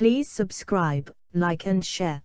Please subscribe, like and share.